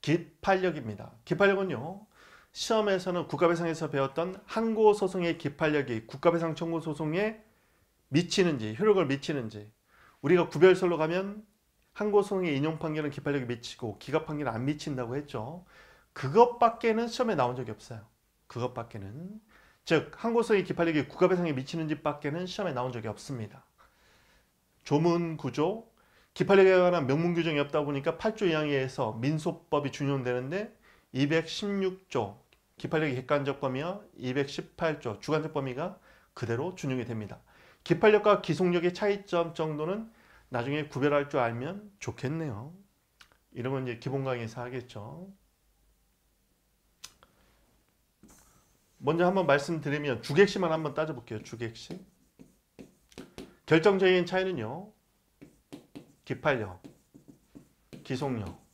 기판력입니다. 기판력은요. 시험에서는 국가배상에서 배웠던 항고소송의 기판력이 국가배상 청구 소송에 미치는지 효력을 미치는지 우리가 구별설로 가면 항고소송의 인용 판결은 기판력이 미치고 기각 판결은 안 미친다고 했죠. 그것밖에는 시험에 나온 적이 없어요. 그것밖에는 즉 항고소송의 기판력이 국가배상에 미치는지 밖에는 시험에 나온 적이 없습니다. 조문 구조 기판력에 관한 명문 규정이 없다 보니까 8조 2항에서 민소법이 준용되는데 216조 기판력의 객관적 범위와 218조 주관적 범위가 그대로 준용이 됩니다. 기판력과 기속력의 차이점 정도는 나중에 구별할 줄 알면 좋겠네요. 이런 건 이제 기본 강의에서 하겠죠. 먼저 한번 말씀드리면 주객식만 한번 따져볼게요. 주객식. 결정적인 차이는요. 기판력, 기속력.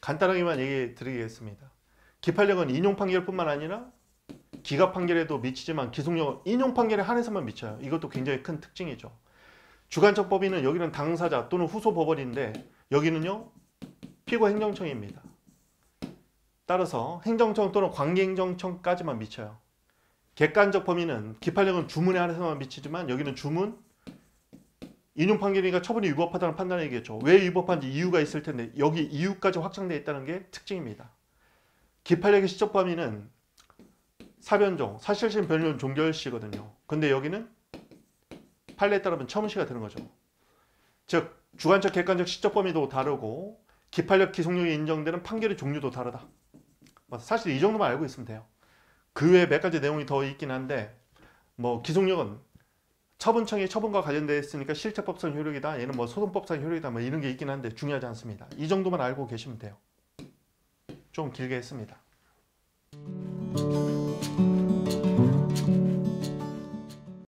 간단하게만 얘기 드리겠습니다. 기판력은 인용 판결뿐만 아니라 기각 판결에도 미치지만 기속력은 인용 판결에 한해서만 미쳐요. 이것도 굉장히 큰 특징이죠. 주관적 법인은 여기는 당사자 또는 후소 법원인데 여기는요 피고 행정청입니다. 따라서 행정청 또는 관계행정청까지만 미쳐요. 객관적 범위는 기판력은 주문에 한해서만 미치지만 여기는 주문 인용 판결이니까 처분이 위법하다는 얘기했죠. 왜 위법한지 이유가 있을 텐데 여기 이유까지 확장되어 있다는 게 특징입니다. 기판력의 시적 범위는 사변종, 사실심 변론 종결시거든요. 근데 여기는 판례에 따르면 처분시가 되는 거죠. 즉 주관적, 객관적 시적 범위도 다르고 기판력, 기속력이 인정되는 판결의 종류도 다르다. 뭐 사실 이 정도만 알고 있으면 돼요. 그 외에 몇 가지 내용이 더 있긴 한데 뭐 기속력은 처분청이 처분과 관련되어 있으니까 실체법상 효력이다. 얘는 뭐 소송법상 효력이다. 뭐 이런 게 있긴 한데 중요하지 않습니다. 이 정도만 알고 계시면 돼요. 좀 길게 했습니다.